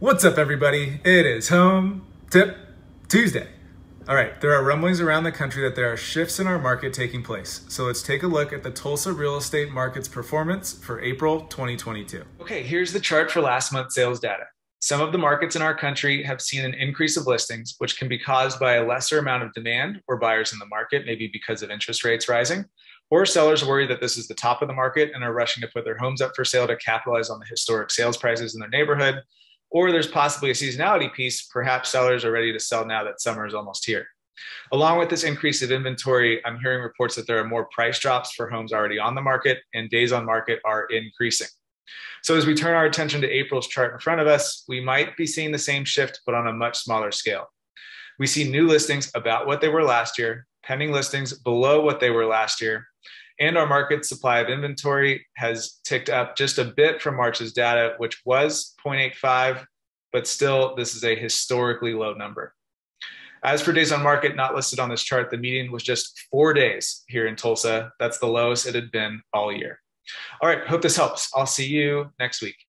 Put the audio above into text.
What's up, everybody? It is Home Tip Tuesday. All right, there are rumblings around the country that there are shifts in our market taking place. So let's take a look at the Tulsa real estate market's performance for April 2022. Okay, here's the chart for last month's sales data. Some of the markets in our country have seen an increase of listings, which can be caused by a lesser amount of demand or buyers in the market, maybe because of interest rates rising, or sellers worry that this is the top of the market and are rushing to put their homes up for sale to capitalize on the historic sales prices in their neighborhood. Or there's possibly a seasonality piece. Perhaps sellers are ready to sell now that summer is almost here. Along with this increase of inventory, I'm hearing reports that there are more price drops for homes already on the market and days on market are increasing. So as we turn our attention to April's chart in front of us, we might be seeing the same shift, but on a much smaller scale. We see new listings about what they were last year, pending listings below what they were last year, and our market supply of inventory has ticked up just a bit from March's data, which was 0.85, but still, this is a historically low number. As for days on market not listed on this chart, the median was just four days here in Tulsa. That's the lowest it had been all year. All right, hope this helps. I'll see you next week.